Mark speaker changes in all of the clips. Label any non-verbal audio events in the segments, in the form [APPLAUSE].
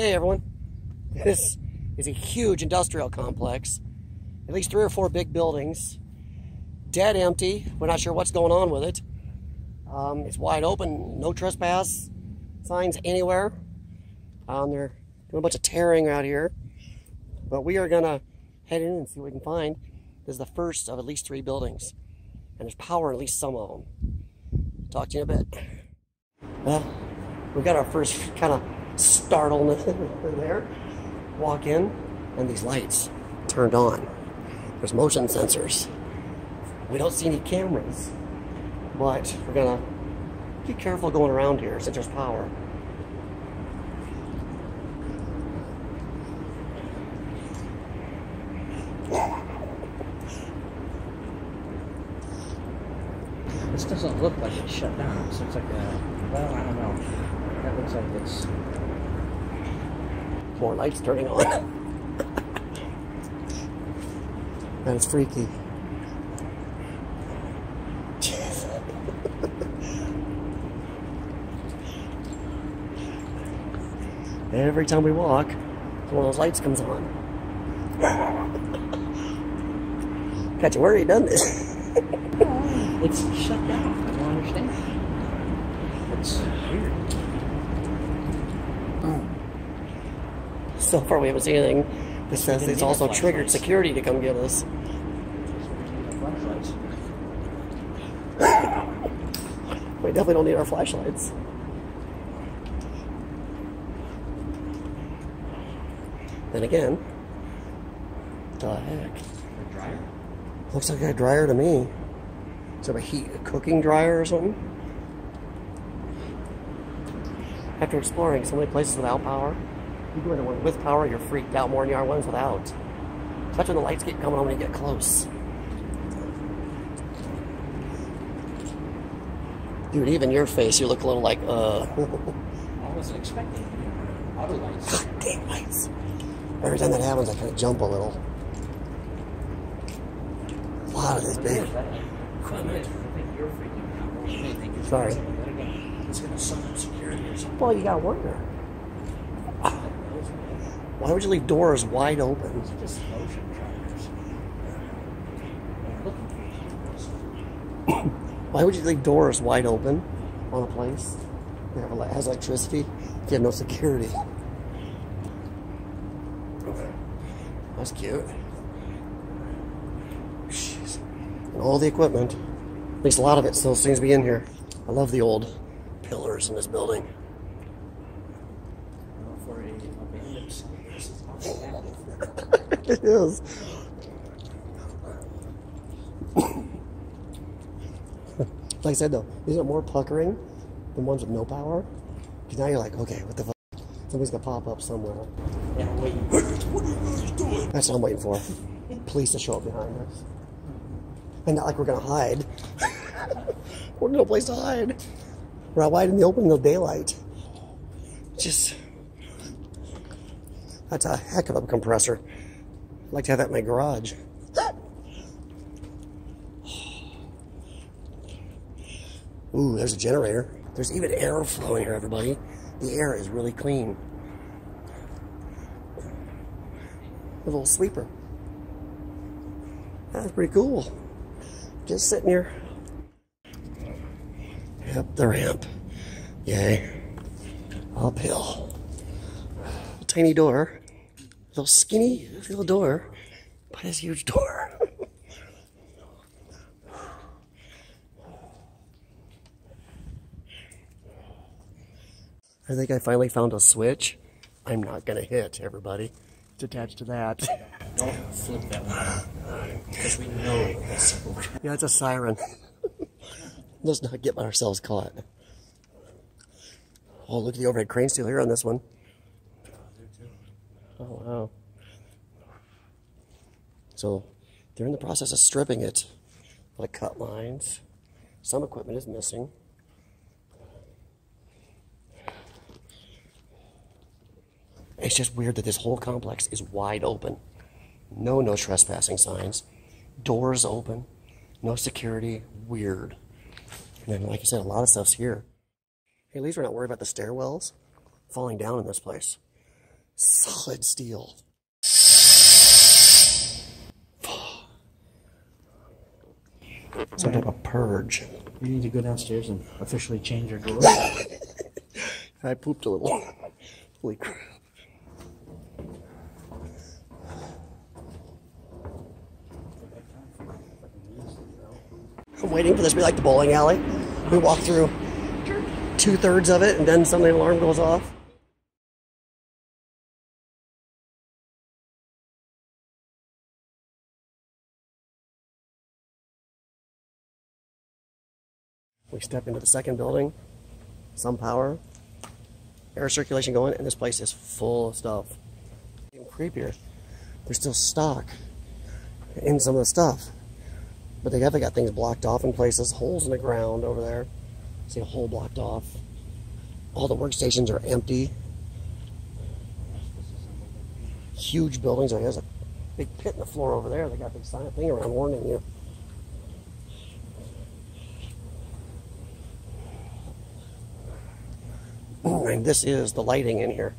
Speaker 1: Hey everyone. This is a huge industrial complex. At least three or four big buildings. Dead empty. We're not sure what's going on with it. Um, it's wide open. No trespass signs anywhere. Um, they're doing a bunch of tearing out here. But we are going to head in and see what we can find. This is the first of at least three buildings. And there's power in at least some of them. Talk to you in a bit. Well, we've got our first kind of startle nothing [LAUGHS] there. Walk in, and these lights turned on. There's motion sensors. We don't see any cameras, but we're gonna be careful going around here since there's power.
Speaker 2: This doesn't look like it's shut down. This looks like a, well, I don't know. That looks like it's,
Speaker 1: More lights turning on. [COUGHS] that is freaky. [LAUGHS] Every time we walk, one of those lights comes on. [COUGHS] Have you done this? [LAUGHS]
Speaker 2: it's shut down. I don't understand. It's
Speaker 1: So far, we haven't seen anything that says it's also triggered security to come get us. [COUGHS] We definitely don't need our flashlights. Then again, the heck?
Speaker 2: The dryer?
Speaker 1: Looks like a dryer to me. Is it a heat a cooking dryer or something? After exploring so many places without power, you go into one with power, you're freaked out more than you are ones without. Especially when the lights keep coming on when you get close. Dude, even your face, you look a little like, uh, [LAUGHS]
Speaker 2: I wasn't expecting auto lights.
Speaker 1: damn lights. Every time that happens, I kind of jump a little. A lot of this big.
Speaker 2: I think you're freaking out more than anything. 'cause
Speaker 1: Sorry.
Speaker 2: It's going to suck security or something.
Speaker 1: Well, you gotta wonder. Why would you leave doors wide open?
Speaker 2: It's just motion dryers. I'm looking for cameras. [COUGHS]
Speaker 1: Why would you leave doors wide open on a place that has electricity if you have no security? That's cute. Jeez. And all the equipment, at least a lot of it still seems to be in here. I love the old pillars in this building.
Speaker 2: Well, for a abandoned site, this is awesome.
Speaker 1: It is. like I said though, these are more puckering than ones with no power. Because now you're like, okay, what the fuck? Somebody's gonna pop up somewhere.
Speaker 2: Yeah, wait. [LAUGHS]
Speaker 1: That's what I'm waiting for. Police to show up behind us. And not like we're gonna hide. [LAUGHS] we're no place to hide. We're out wide in the open, no daylight. Just that's a heck of a compressor. I'd like to have that in my garage. Ooh, there's a generator. There's even air flowing here, everybody. The air is really clean. A little sweeper. That's pretty cool. Just sitting here. Yep, the ramp. Yay. Uphill. Tiny door. Little skinny little door. But it's a huge door. [LAUGHS] I think I finally found a switch. I'm not gonna hit everybody. It's attached to that. [LAUGHS]
Speaker 2: Don't flip that one. Because we know it's
Speaker 1: Yeah, it's a siren. [LAUGHS] Let's not get ourselves caught. Oh, look at the overhead crane still here on this one. Oh, wow. So they're in the process of stripping it. Like cut lines. Some equipment is missing. It's just weird that this whole complex is wide open. No, no trespassing signs. Doors open. No security. Weird. And then, like I said, a lot of stuff's here. Hey, at least we're not worried about the stairwells falling down in this place. Solid steel. Some type of purge.
Speaker 2: We need to go downstairs and officially change our door. [LAUGHS]
Speaker 1: I pooped a little. Holy crap. I'm waiting for this to be like the bowling alley. We walk through two thirds of it and then suddenly an alarm goes off. We step into the second building, some power, air circulation going, and this place is full of stuff. Even creepier, there's still stock in some of the stuff, but they definitely got things blocked off in places, holes in the ground over there. See a hole blocked off. All the workstations are empty. Huge buildings. There's a big pit in the floor over there. They got a big sign thing around warning you. And this is the lighting in here.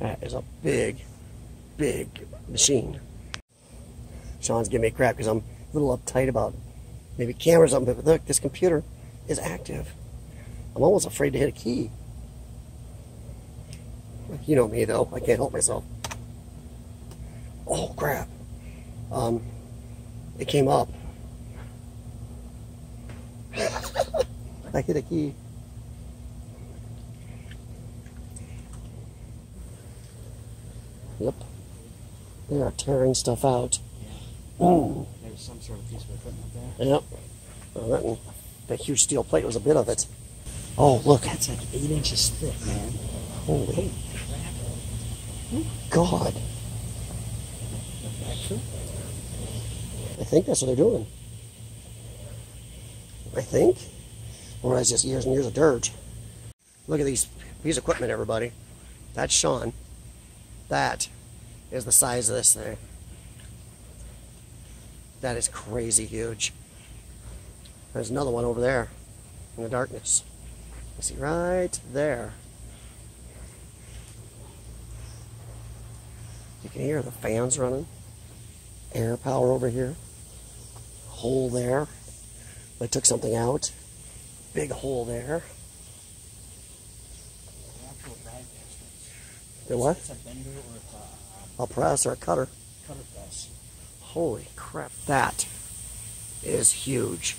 Speaker 1: That is a big, big machine. Sean's giving me crap because I'm a little uptight about maybe cameras something, but look, this computer is active. I'm almost afraid to hit a key. You know me though, I can't help myself. Oh crap. Um, it came up. [LAUGHS] I hit a key. Yep. They are tearing stuff out. Mm.
Speaker 2: There's some sort of piece of equipment there.
Speaker 1: Yep. Well, that, that huge steel plate was a bit of it. Oh, look.
Speaker 2: That's like eight inches thick, man.
Speaker 1: Holy. God. I think that's what they're doing. I think. Or that's just years and years of dirt. Look at these piece of equipment, everybody. That's Sean. That is the size of this thing. That is crazy huge. There's another one over there in the darkness. See right there. You can hear the fans running. Air power over here. Hole there. They took something out. Big hole there. The what?
Speaker 2: It's a bender or a uh,
Speaker 1: A press or a cutter.
Speaker 2: cutter press.
Speaker 1: Holy crap. That is huge.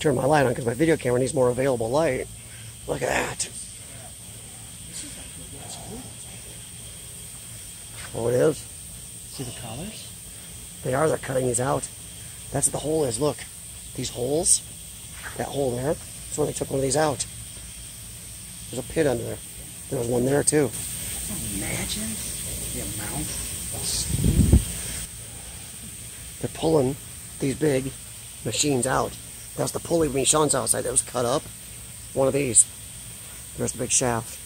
Speaker 1: Turn my light on because my video camera needs more available light. Look at that.
Speaker 2: This is like the gas
Speaker 1: Oh, it is.
Speaker 2: See the collars?
Speaker 1: They are. They're cutting these out. That's what the hole is. Look. These holes. That hole there. That's where they took one of these out. There's a pit under there. There was one there too.
Speaker 2: Imagine the amount of steam.
Speaker 1: They're pulling these big machines out. That's the pulley from Sean's outside that was cut up. One of these. There's the big shaft.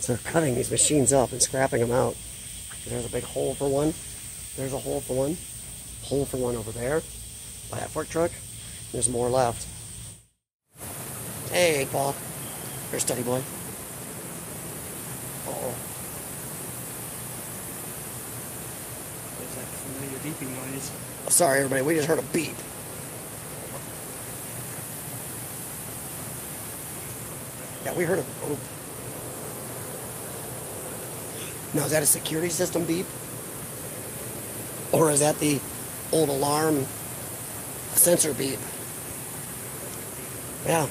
Speaker 1: So they're cutting these machines up and scrapping them out. There's a big hole for one. There's a hole for one. Hole for one over there by that fork truck. There's more left. Hey, Paul. Here's Steady Boy. Uh-oh.
Speaker 2: There's that familiar beeping noise.
Speaker 1: Oh, sorry, everybody. We just heard a beep. Yeah, we heard a. Oh. Now, is that a security system beep? Or is that the old alarm sensor beep? Yeah.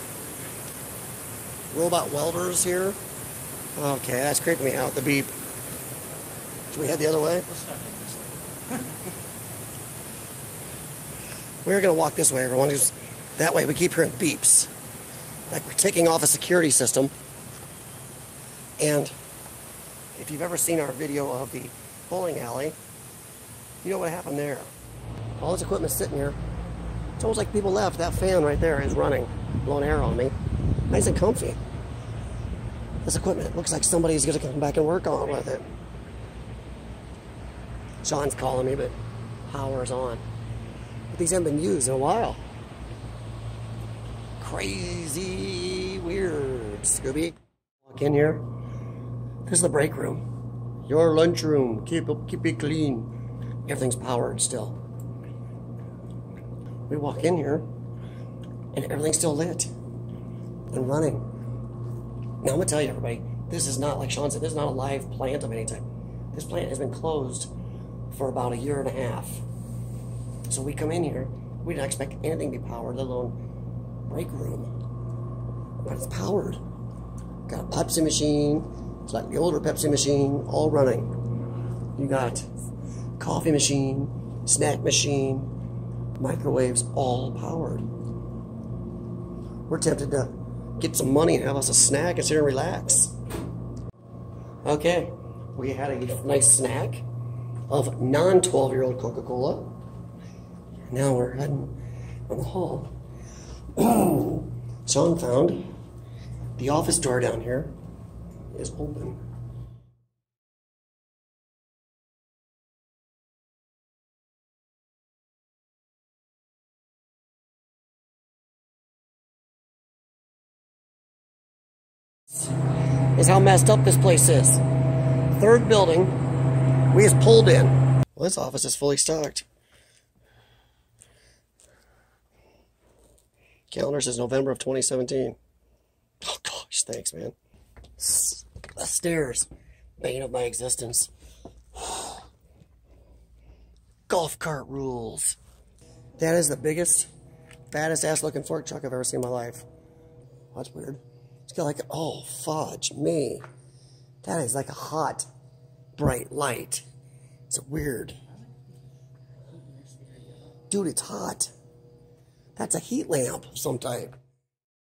Speaker 1: Robot welders here. Okay, that's creeping me out, the beep. Should we head the other way? [LAUGHS] We're going to walk this way, everyone, because that way we keep hearing beeps. Like we're taking off a security system. And if you've ever seen our video of the bowling alley, you know what happened there. All this equipment's sitting here. It's almost like people left. That fan right there is running, blowing air on me. Nice and comfy. this equipment. Looks like somebody's going to come back and work on with it. Sean's calling me, but power's on. But these haven't been used in a while. Crazy weird, Scooby. Walk in here. This is the break room. Your lunchroom. Keep it, keep it clean. Everything's powered still. We walk in here, and everything's still lit and running. Now I'm gonna tell you, everybody, this is not like Sean said. This is not a live plant of any type. This plant has been closed for about a year and a half. So we come in here, we didn't expect anything to be powered, let alone break room. But it's powered. Got a Pepsi machine. It's like the older Pepsi machine, all running. You got coffee machine, snack machine, microwaves, all powered. We're tempted to get some money and have us a snack and sit and relax. Okay, we had a nice snack of non 12 year old Coca Cola. Now we're heading on the hall. [CLEARS THROAT] Sean found the office door down here is open. Is how messed up this place is. Third building, we just pulled in. Well, this office is fully stocked. Calendar says November of 2017. Oh gosh, thanks, man. Stairs, bane of my existence. [SIGHS] Golf cart rules. That is the biggest, fattest ass looking fork truck I've ever seen in my life. That's weird. It's got like, oh, fudge me. That is like a hot, bright light. It's weird. Dude, it's hot. That's a heat lamp of some type.